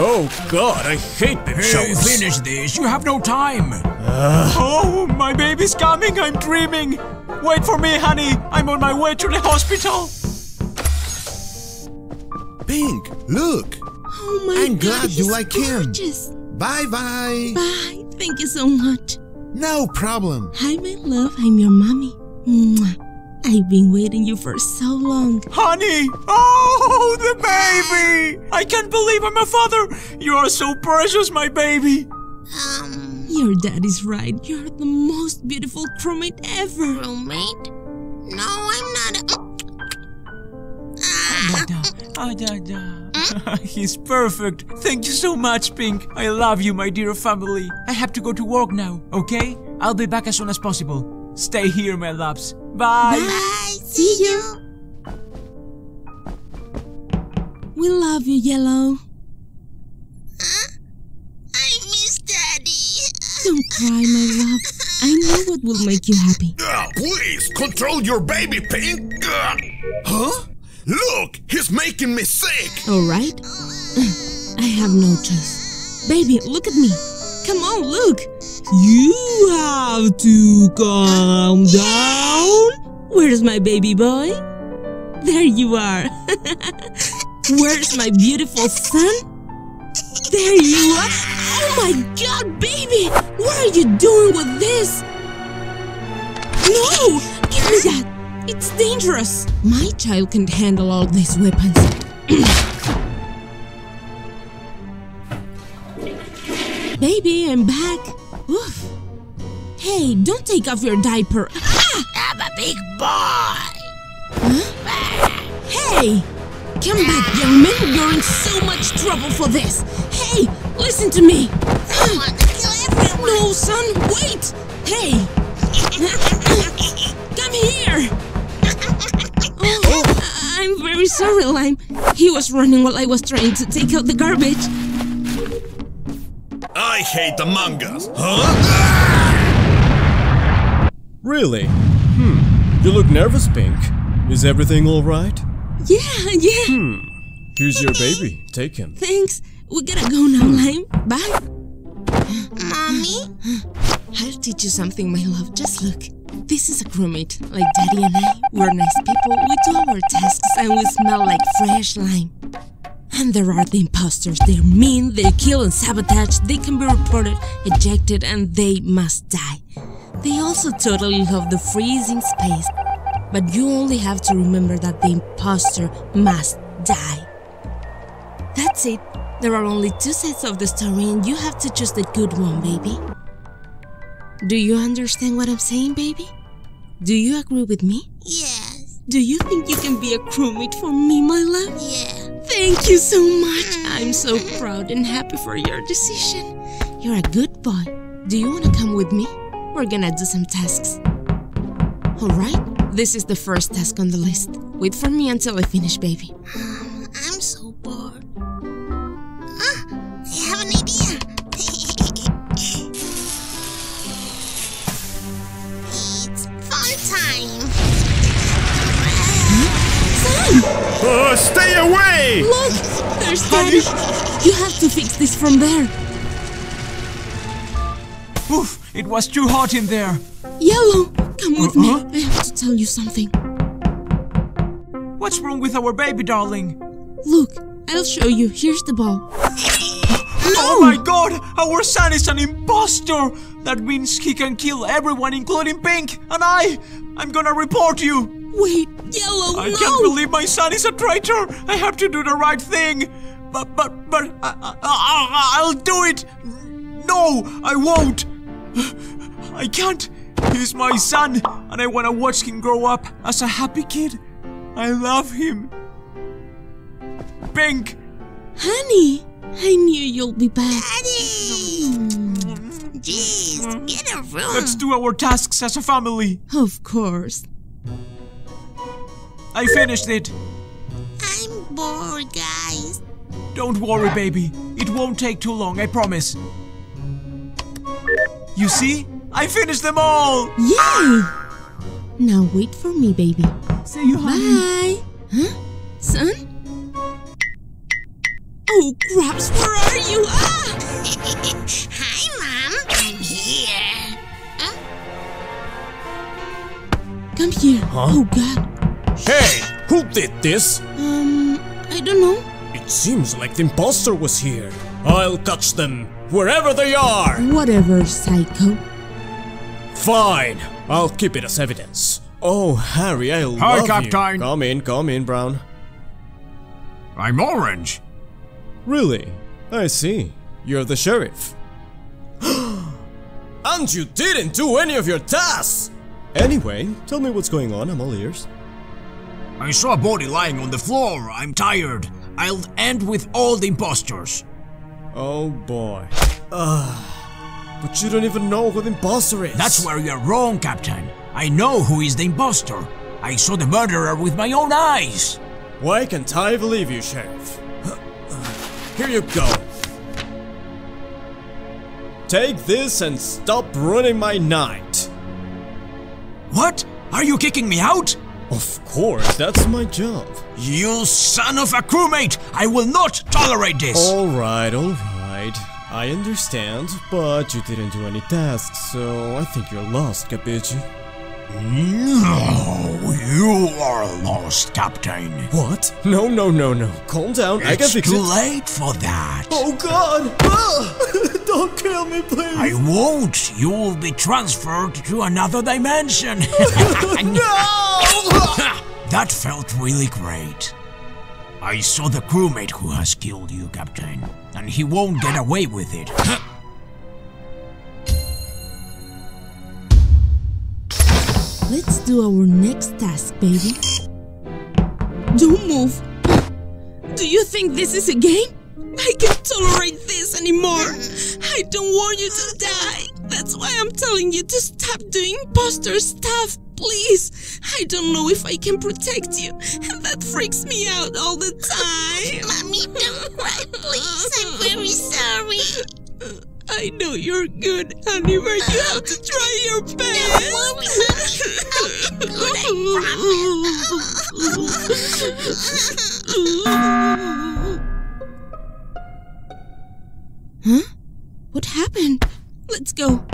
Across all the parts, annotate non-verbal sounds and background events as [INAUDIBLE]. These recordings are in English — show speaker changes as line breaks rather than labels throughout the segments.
Oh god, I hate the
Hey,
showers.
finish this. You have no time. Ah.
Oh, my baby's coming. I'm dreaming. Wait for me, honey. I'm on my way to the hospital.
Pink, look.
Oh my
I'm
god,
glad you
he's
like him. Bye bye.
Bye. Thank you so much.
No problem.
Hi, my love. I'm your mommy. Mwah. I've been waiting you for so long.
Honey! Oh, the baby! I can't believe I'm a father! You are so precious, my baby!
Um,
Your dad is right. You're the most beautiful crewmate ever.
roommate? No, I'm not. A-
Da, da, ah, da, da. [LAUGHS] He's perfect. Thank you so much, Pink. I love you, my dear family. I have to go to work now, okay? I'll be back as soon as possible. Stay here, my loves. Bye.
Bye. See you.
We love you, Yellow. Huh?
I miss Daddy.
Don't cry, my love. I know what will make you happy.
Ah, please control your baby, Pink. Ah. Huh? Look, he's making me sick.
All right? [LAUGHS] I have no choice. Baby, look at me. Come on, look. You have to calm down. Where's my baby boy? There you are. [LAUGHS] Where's my beautiful son? There you are. Oh my god, baby! What are you doing with this? No! Give me that! It's dangerous! My child can't handle all these weapons. [CLEARS THROAT] Baby, I'm back. Oof. Hey, don't take off your diaper. Ah!
I'm a big boy. Huh?
Hey! Come back, young man. You're in so much trouble for this. Hey, listen to me.
I want to kill everyone.
No, son, wait! Hey! Come here! Oh, I'm very sorry, Lime. He was running while I was trying to take out the garbage.
I hate Among Us. Huh?
Really? Hmm. You look nervous, Pink. Is everything alright?
Yeah, yeah. Hmm.
Here's your baby. Take him.
Thanks. We gotta go now, Lime. Bye.
Mommy?
I'll teach you something, my love. Just look. This is a crewmate, like Daddy and I. We're nice people. We do our tasks and we smell like fresh lime. And there are the imposters. They're mean, they kill and sabotage. They can be reported, ejected, and they must die. They also totally love the freezing space. But you only have to remember that the imposter must die. That's it. There are only two sides of the story, and you have to choose the good one, baby. Do you understand what I'm saying, baby? Do you agree with me?
Yes.
Do you think you can be a crewmate for me, my love?
Yeah.
Thank you so much. I'm so proud and happy for your decision. You're a good boy. Do you want to come with me? We're gonna do some tasks. Alright, this is the first task on the list. Wait for me until I finish, baby. [GASPS] [GASPS]
Uh, stay away!
Look! There's Daddy! You have to fix this from there.
Oof, it was too hot in there.
Yellow! Come with me.
Uh-huh.
I have to tell you something.
What's wrong with our baby, darling?
Look, I'll show you. Here's the ball. No!
Oh my god! Our son is an imposter! That means he can kill everyone, including Pink! And I! I'm gonna report you!
Wait, Yellow,
I
no!
can't believe my son is a traitor! I have to do the right thing! But, but, but, I, I, I, I'll do it! No, I won't! I can't! He's my son, and I wanna watch him grow up as a happy kid. I love him. Pink!
Honey, I knew you'll be back.
Daddy! Mm. Jeez, get a room.
Let's do our tasks as a family.
Of course.
I finished it.
I'm bored, guys.
Don't worry, baby. It won't take too long, I promise. You see? I finished them all!
Yay! Now wait for me, baby.
See you, honey.
Bye. Huh? Son? Oh, Krabs, where are you? Ah! [LAUGHS]
Hi, Mom. I'm here.
Come here. Oh, God.
Hey, who did this?
Um, I don't know.
It seems like the imposter was here. I'll catch them wherever they are.
Whatever, psycho.
Fine, I'll keep it as evidence. Oh, Harry, I love
Hi,
you.
Captain.
Come in, come in, Brown.
I'm orange.
Really? I see. You're the sheriff. [GASPS] and you didn't do any of your tasks! Anyway, tell me what's going on, I'm all ears.
I saw a body lying on the floor. I'm tired. I'll end with all the imposters.
Oh boy. Ugh. But you don't even know who the imposter is.
That's where you're wrong, Captain. I know who is the impostor. I saw the murderer with my own eyes.
Why can't I believe you, Sheriff? Here you go. Take this and stop ruining my night.
What? Are you kicking me out?
Of course, that's my job.
You son of a crewmate! I will not tolerate this!
Alright, alright. I understand, but you didn't do any tasks, so I think you're lost, Capici.
No, you are lost, Captain.
What? No, no, no, no. Calm down. I can
It's
fix
too
it.
late for that.
Oh God! Ah! [LAUGHS] Don't kill me, please.
I won't. You will be transferred to another dimension. [LAUGHS] [LAUGHS] [LAUGHS] that felt really great. I saw the crewmate who has killed you, Captain, and he won't get away with it. [LAUGHS]
Let's do our next task, baby. Don't move. Do you think this is a game? I can't tolerate this anymore. I don't want you to die. That's why I'm telling you to stop doing imposter stuff, please. I don't know if I can protect you, and that freaks me out all the time.
Mommy, don't cry, please. I'm very sorry.
I know you're good, honey, but you have to try your best.
Don't worry, Mommy. I'll be good, I [LAUGHS]
huh? What happened? Let's go.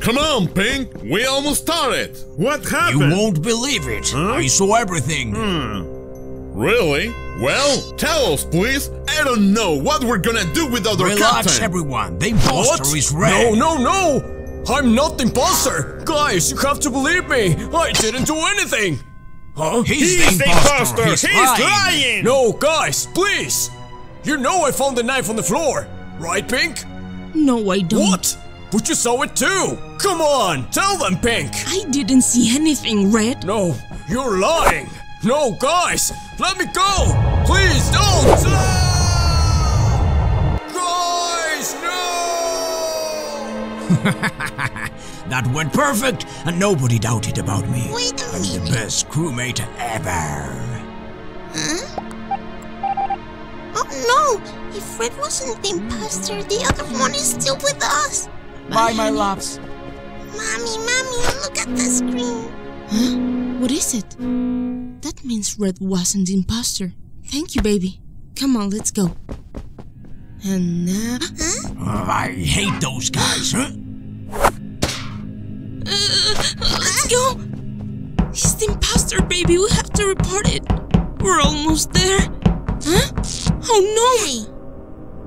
Come on, Pink. We almost started.
What happened?
You won't believe it. I saw everything. Hmm.
Really? Well, tell us, please. I don't know what we're gonna do with other
Relax,
captain.
everyone. The imposter
What?
is red.
No, no, no! I'm not the imposter! Guys, you have to believe me! I didn't do anything! Huh?
He's,
He's
the
the
imposter.
imposter!
He's,
He's
lying.
lying!
No, guys, please! You know I found the knife on the floor, right, Pink?
No, I don't.
What? But you saw it too! Come on, tell them, Pink!
I didn't see anything, Red.
No, you're lying! No, guys, let me go! Please don't! Ah! Guys, no! [LAUGHS]
That went perfect, and nobody doubted about me.
Wait a
I'm the best crewmate ever. Huh?
Oh no! If Red wasn't the imposter, the other one is still with us.
Bye, my loves.
Mommy, mommy, look at the screen.
Huh? What is it? That means Red wasn't the imposter. Thank you, baby. Come on, let's go. And now.
Oh, I hate those guys, huh?
Uh, let's go! He's the imposter, baby. We have to report it. We're almost there. Huh? Oh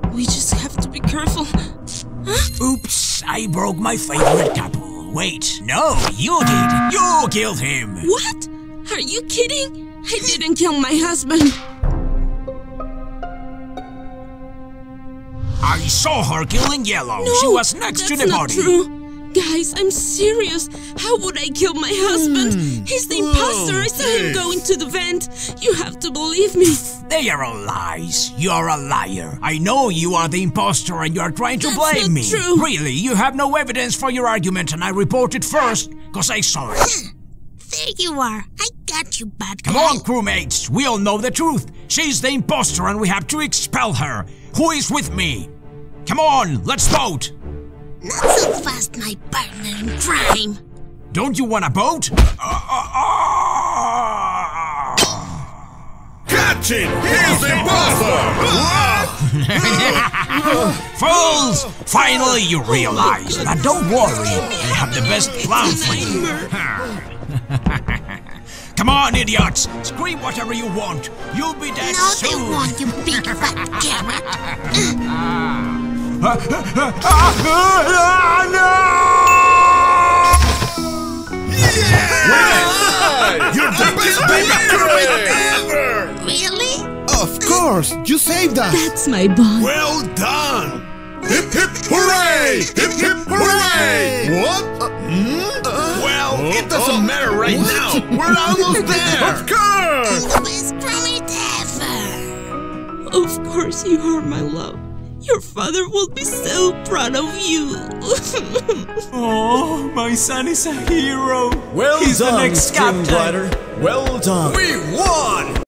no! We just have to be careful. Huh?
Oops, I broke my favorite couple. Wait, no, you did. You killed him.
What? Are you kidding? I didn't kill my husband.
I saw her killing Yellow.
No,
she was next to
that's
the
not
body.
True. Guys, I'm serious. How would I kill my husband? Hmm. He's the imposter. I saw him go into the vent. You have to believe me.
They are all lies. You're a liar. I know you are the imposter and you are trying to
That's
blame
not
me.
true.
Really, you have no evidence for your argument and I report it first because I saw it. [LAUGHS]
There you are. I got you, bad guy.
Come on, crewmates. We all know the truth. She's the imposter and we have to expel her. Who is with me? Come on, let's vote.
Not so fast, my partner in crime.
Don't you want a vote?
Cut Captain! He's the imposter!
Fools! Finally you realize. Now don't worry, I have the best plan for you. [LAUGHS] Come on, idiots! Scream whatever you want. You'll be dead
No, they
soon.
won't, you big fat [LAUGHS] carrot.
You're the best baby crewmate ever!
Really?
Of course, you saved us.
That's my boy.
Well done! Hip hip hooray! Hip hip hooray!
What? Uh, hmm? Uh,
Well, it doesn't matter right now. We're almost there. Of course.
The best crewmate ever.
Of course you are, my love. Your father will be so proud of you. [LAUGHS]
Oh, my son is a hero.
Well
He's
done,
the next captain.
Glider. Well done.
We won.